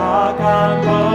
Akan